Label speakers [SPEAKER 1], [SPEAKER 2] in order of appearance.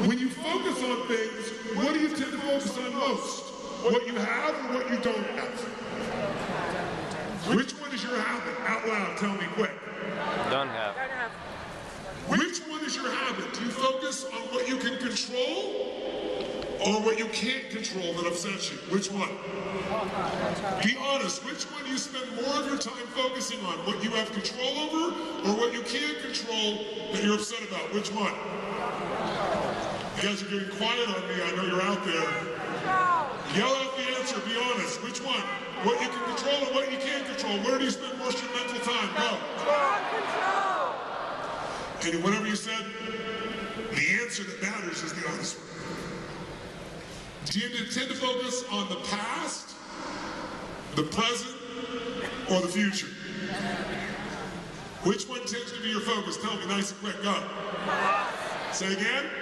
[SPEAKER 1] when you focus on things, what do you tend to focus on most? What you have or what you don't have? Which one is your habit? Out loud, tell me quick.
[SPEAKER 2] Don't have.
[SPEAKER 1] Which one is your habit? Do you focus on what you can control or what you can't control that upsets you? Which one? Be honest. Which one do you spend more of your time focusing on? What you have control over or what you can't control that you're upset about? Which one? You guys are getting quiet on me. I know you're out there. Yell out the answer. Be honest. Which one? What you can control and what you can't control. Where do you spend most of your mental time? Go. And whatever you said, the answer that matters is the honest one. Do you intend to focus on the past, the present, or the future? Which one tends to be your focus? Tell me nice and quick. Go. Say again.